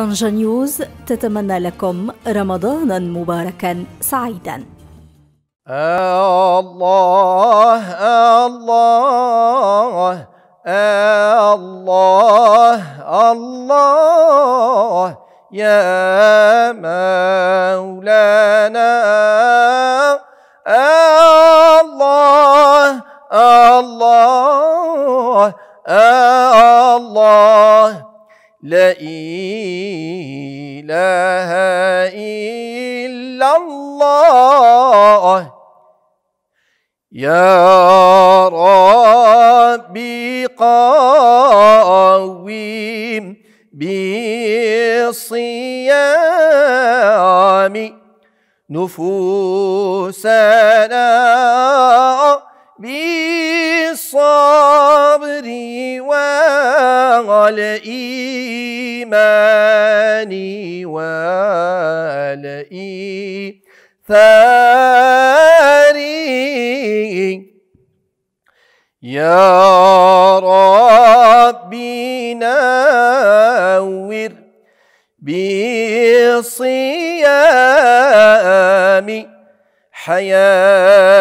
طنجة نيوز تتمنى لكم رمضانا مباركا سعيدا. الله الله الله الله يا مولانا الله الله الله لا إله إلا الله. يا ربي قويم بالصيام نفوسنا بالصبر والإيمان. والإيثار يا ربي نور بالصيام حياتنا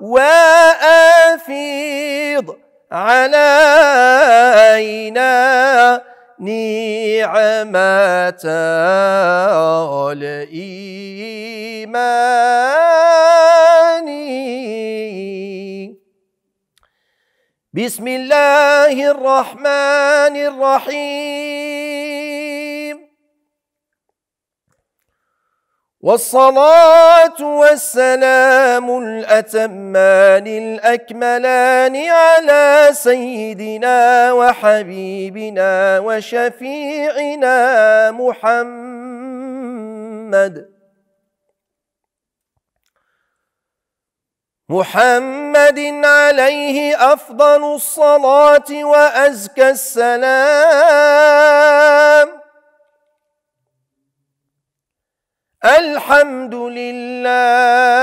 وأفيض. علينا نعمة الإيمان. بسم الله الرحمن الرحيم. والصلاة والسلام الأتمان الأكملان على سيدنا وحبيبنا وشفيعنا محمد. محمد عليه أفضل الصلاة وأزكى السلام. الحمد لله.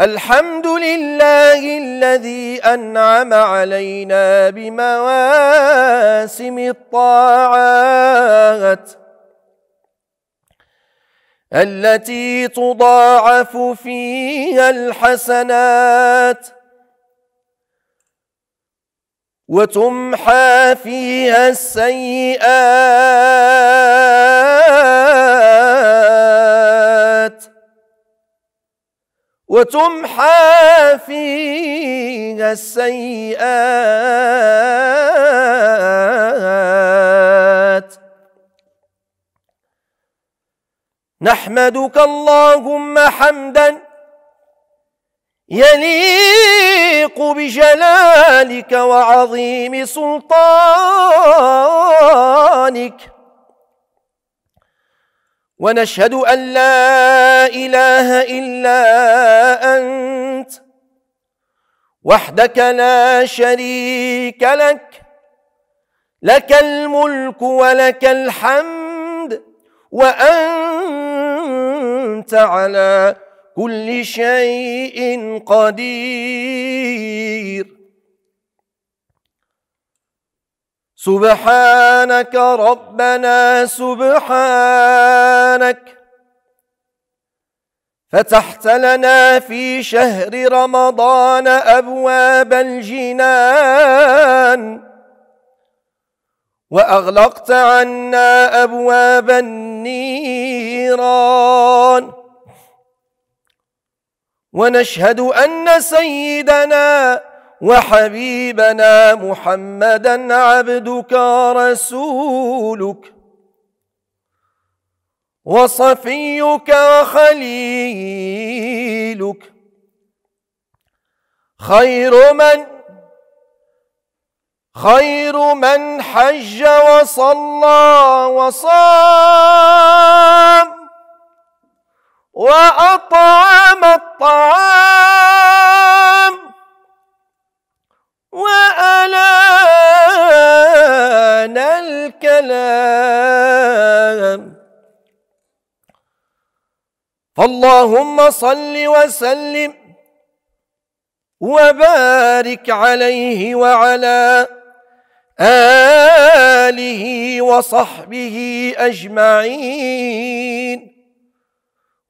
الحمد لله الذي أنعم علينا بمواسم الطاعات التي تضاعف فيها الحسنات وتمحى فيها السيئات. وتمحى فيها السيئات. نحمدك اللهم حمدا يليق بجلالك وعظيم سلطانك. ونشهد أن لا إله إلا أنت وحدك لا شريك لك. لك الملك ولك الحمد وأنت على كل شيء قدير. سبحانك ربنا سبحانك. فتحت لنا في شهر رمضان أبواب الجنان. وأغلقت عنا أبواب النيران. ونشهد أن سيدنا وحبيبنا محمدا عبدك ورسولك وصفيك وخليلك خير من خير من حج وصلى وصام وأطعم الطعام وألان الكلام. فاللهم صل وسلم وبارك عليه وعلى آله وصحبه أجمعين.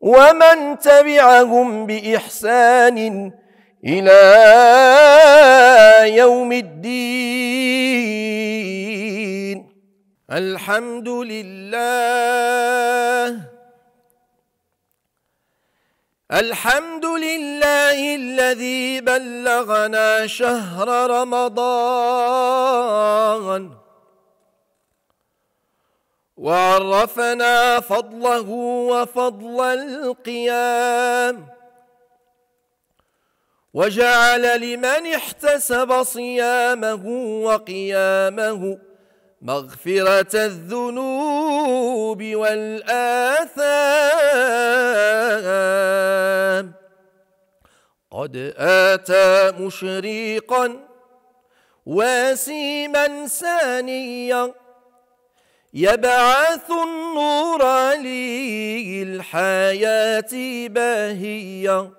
ومن تبعهم بإحسان إلى يوم الدين. الحمد لله. الحمد لله الذي بلغنا شهر رمضان. وعرفنا فضله وفضل القيام. وجعل لمن احتسب صيامه وقيامه مغفرة الذنوب والآثام. قد آتى مشريقا واسيما سانيا يبعث النور للحياة باهيا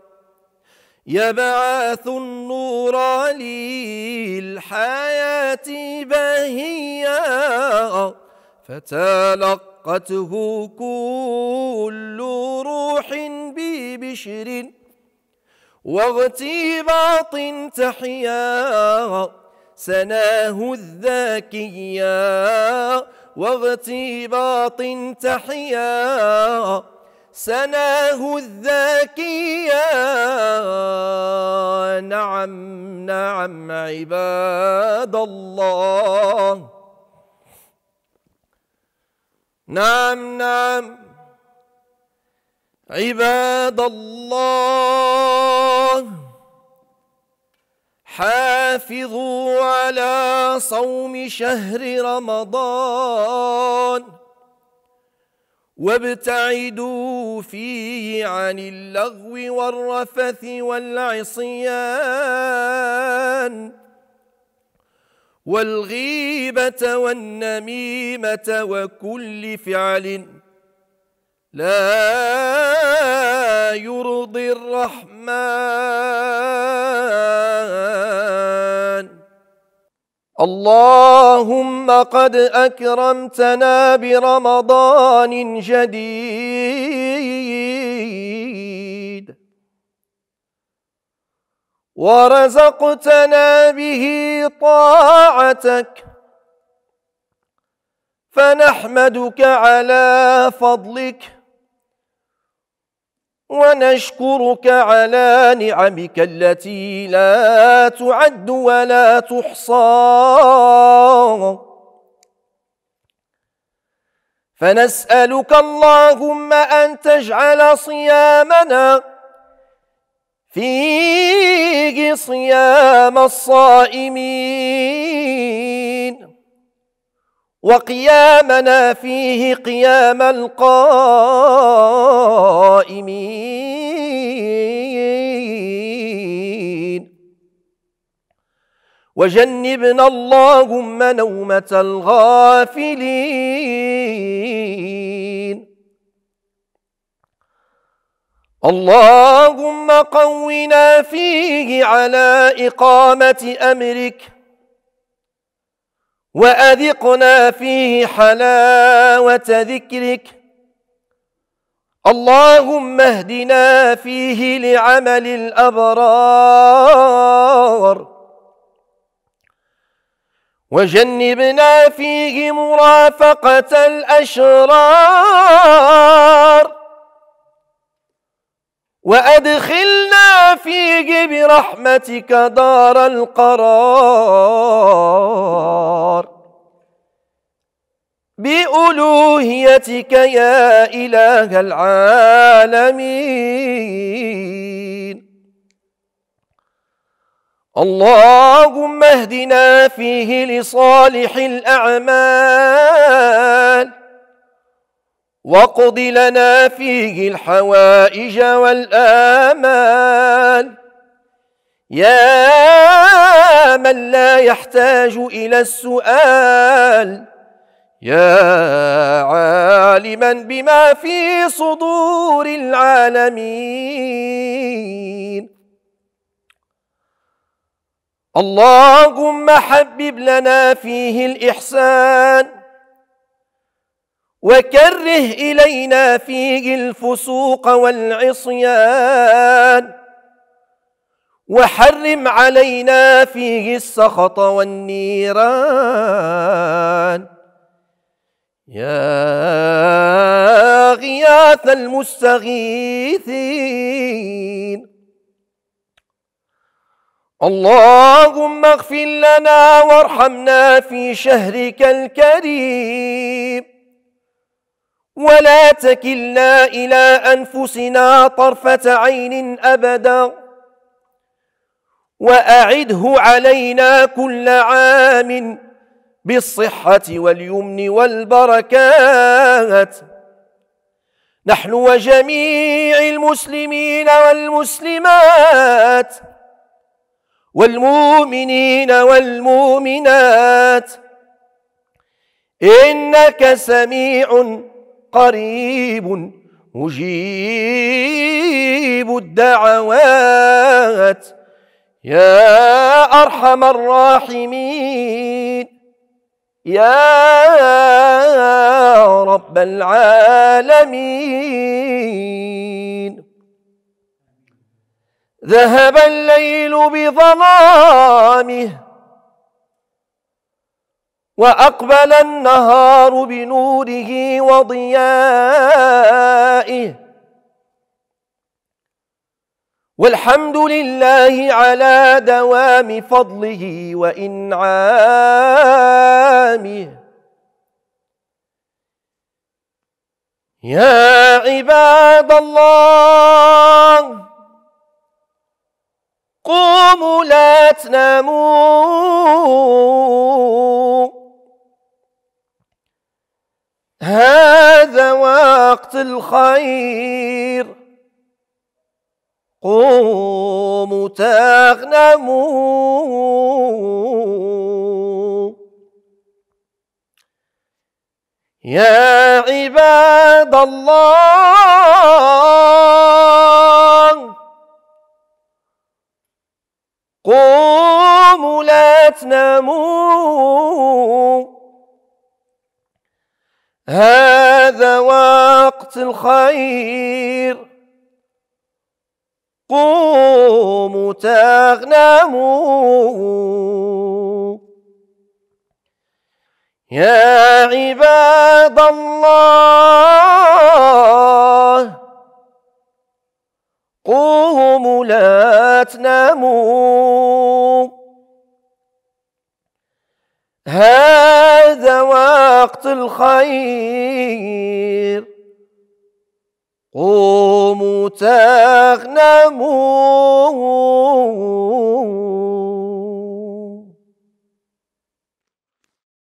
يبعث النور للحياة بهيا فتلقته كل روح ببشر واغتباط تحيا. سناه الذاكيا واغتباط تحيا سناه الذاكيا. نعم نعم عباد الله. نعم نعم عباد الله. حافظوا على صوم شهر رمضان وابتعدوا فيه عن اللغو والرفث والعصيان والغيبة والنميمة وكل فعل لا يرضي الرحمن. اللهم قد أكرمتنا برمضان جديد. ورزقتنا به طاعتك. فنحمدك على فضلك. ونشكرك على نعمك التي لا تعد ولا تحصى. فنسألك اللهم أن تجعل صيامنا فيه صيام الصائمين وقيامنا فيه قيام القائمين. وجنبنا اللهم نومة الغافلين. اللهم قونا فيه على إقامة أمرك. وأذقنا فيه حلاوة ذكرك. اللهم اهدنا فيه لعمل الأبرار وجنبنا فيه مرافقة الأشرار وأدخلنا فيه برحمتك دار القرار بألوهيتك يا إله العالمين. اللهم اهدنا فيه لصالح الأعمال واقض لنا فيه الحوائج والآمال. يا من لا يحتاج إلى السؤال يا عالما بما في صدور العالمين. اللهم حبب لنا فيه الإحسان وكره إلينا فيه الفسوق والعصيان وحرم علينا فيه السخط والنيران. يا غياث المستغيثين. اللهم اغفر لنا وارحمنا في شهرك الكريم. ولا تكلنا إلى أنفسنا طرفة عين أبدا. وأعده علينا كل عام بالصحة واليمن والبركات. نحن وجميع المسلمين والمسلمات والمؤمنين والمؤمنات. إنك سميع قريب مجيب الدعوات. يا أرحم الراحمين. يا رب العالمين. ذهب الليل بظلامه وأقبل النهار بنوره وضيائه. والحمد لله على دوام فضله وإنعامه. يا عباد الله قوموا لا تناموا. هذا وقت الخير. قوموا تغنموا. يا عباد الله قوموا لا تناموا. هذا وقت الخير. قوموا تغنموا. يا عباد الله قوموا لا تناموا. هذا وقت الخير. قوموا تغنموا.